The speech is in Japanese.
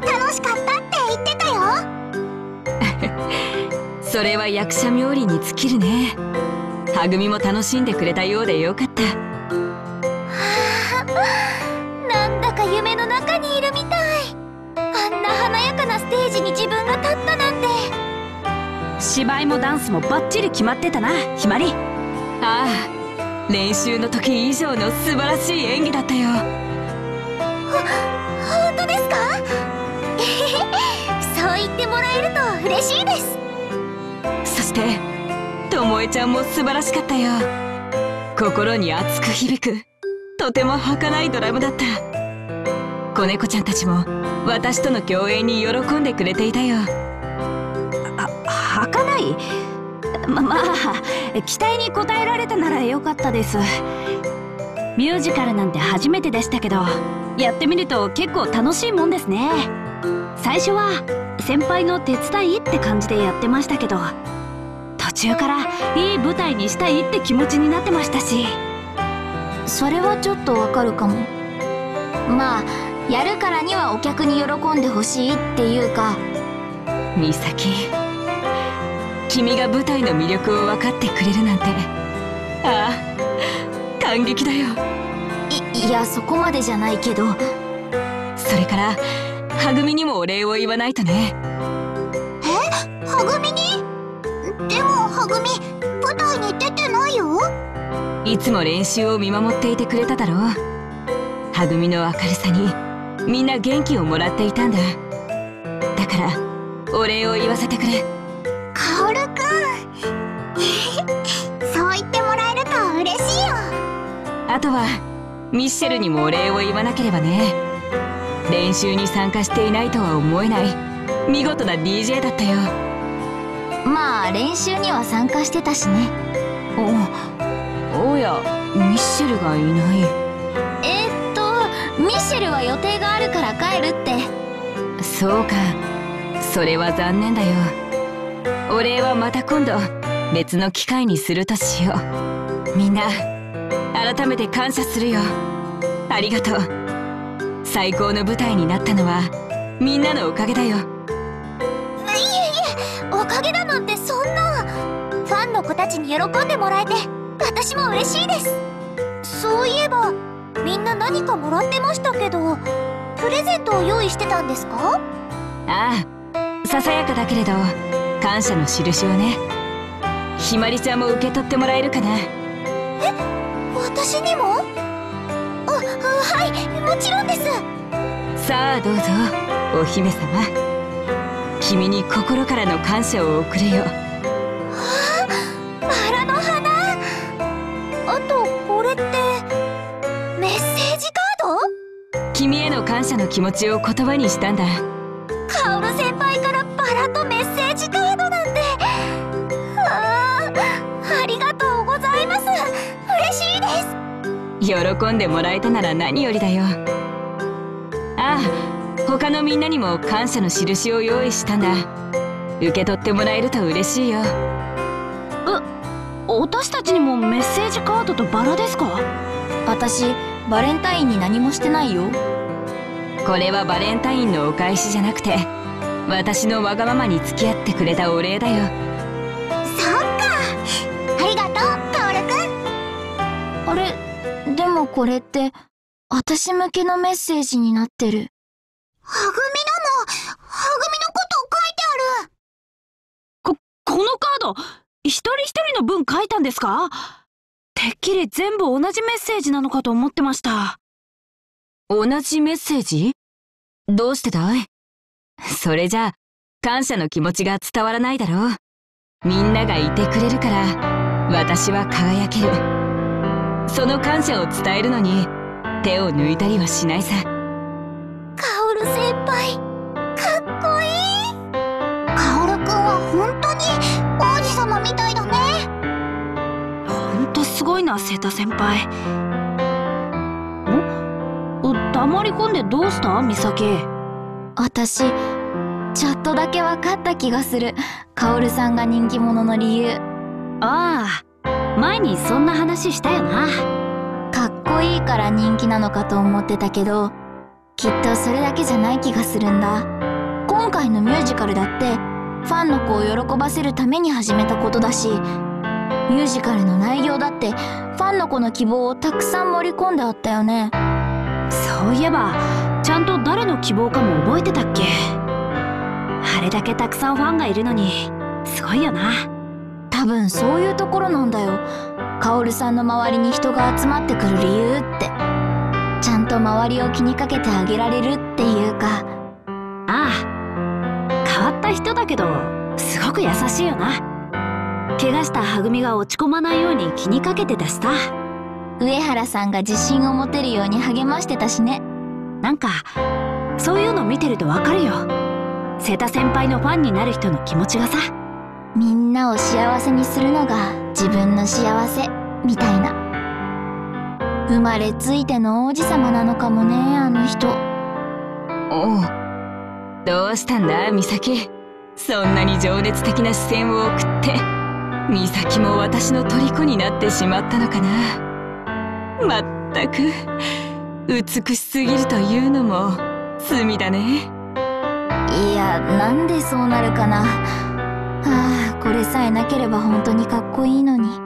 楽しかったって言ってたよ。それは役者冥利に尽きるね。はぐみも楽しんでくれたようでよかった。は あなんだか夢の中にいるみたい。あんな華やかなステージに自分が立ったなんて。芝居もダンスもバッチリ決まってたなひまり。ああ練習の時以上の素晴らしい演技だったよしてともえちゃんも素晴らしかったよ。心に熱く響くとても儚いドラムだった。子猫ちゃんたちも私との共演に喜んでくれていたよ。あ儚い？ままあ期待に応えられたならよかったです。ミュージカルなんて初めてでしたけどやってみると結構楽しいもんですね。最初は先輩の手伝いって感じでやってましたけど中からいい舞台にしたいって気持ちになってましたし。それはちょっとわかるかも。まあやるからにはお客に喜んでほしいっていうか。美咲君が舞台の魅力を分かってくれるなんて。ああ感激だよ。いいやそこまでじゃないけど。それからはぐみにもお礼を言わないとね。え？はぐみに？でもはぐみ舞台に出てないよ。いつも練習を見守っていてくれただろう。はぐみの明るさにみんな元気をもらっていたんだ。だからお礼を言わせてくれ。カオルくん。そう言ってもらえると嬉しいよ。あとはミッシェルにもお礼を言わなければね。練習に参加していないとは思えない。見事な DJ だったよまあ練習には参加してたしね。おおやミッシェルがいない。えー、っとミッシェルは予定があるから帰るって。そうか。それは残念だよ。お礼はまた今度別の機会にするとしよう。みんな改めて感謝するよ。ありがとう。最高の舞台になったのはみんなのおかげだよおかげだなんてそんな。ファンの子たちに喜んでもらえて私も嬉しいです。そういえばみんな何かもらってましたけどプレゼントを用意してたんですか？ああささやかだけれど感謝の印をね。ひまりちゃんも受け取ってもらえるかな。え私にも？あはいもちろんです。さあどうぞお姫様君に心からの感謝を送れよ。はあバラの花。あとこれってメッセージカード？君への感謝の気持ちを言葉にしたんだ。カオル先輩からバラとメッセージカードなんて。あありがとうございます。嬉しいです。喜んでもらえたなら何よりだよ他のみんなにも感謝の印を用意したんだ。受け取ってもらえると嬉しいよ。え私たちにもメッセージカードとバラですか？私バレンタインに何もしてないよ。これはバレンタインのお返しじゃなくて私のわがままに付き合ってくれたお礼だよ。そっか。ありがとうカオルくんあれでもこれって私向けのメッセージになってるはぐみのもはぐみのこと書いてある。ここのカード一人一人の分書いたんですか？てっきり全部同じメッセージなのかと思ってました。同じメッセージ？どうしてだい？それじゃ感謝の気持ちが伝わらないだろう。みんながいてくれるから私は輝ける。その感謝を伝えるのに手を抜いたりはしないさ。カオル先輩かっこいい。カオルくんは本当に王子様みたいだね。ほんとすごいなセータ先輩。ん黙り込んでどうした？美咲。私ちょっとだけ分かった気がする。カオルさんが人気者の理由。ああ前にそんな話したよな。かっこいいから人気なのかと思ってたけどきっとそれだけじゃない気がするんだ。今回のミュージカルだってファンの子を喜ばせるために始めたことだしミュージカルの内容だってファンの子の希望をたくさん盛り込んであったよね。そういえばちゃんと誰の希望かも覚えてたっけ？あれだけたくさんファンがいるのにすごいよな。多分そういうところなんだよ。カオルさんの周りに人が集まってくる理由ってと周りを気にかけてあげられるっていうか。ああ変わった人だけどすごく優しいよな。怪我したはぐみが落ち込まないように気にかけてたしさ。上原さんが自信を持てるように励ましてたしね。なんかそういうの見てるとわかるよ。瀬田先輩のファンになる人の気持ちがさ。みんなを幸せにするのが自分の幸せみたいな生まれついての王子様なのかもねあの人。おうどうしたんだ美咲。そんなに情熱的な視線を送って美咲も私の虜になってしまったのかな。まったく美しすぎるというのも罪だね。いやなんでそうなるかな。はあこれさえなければ本当にかっこいいのに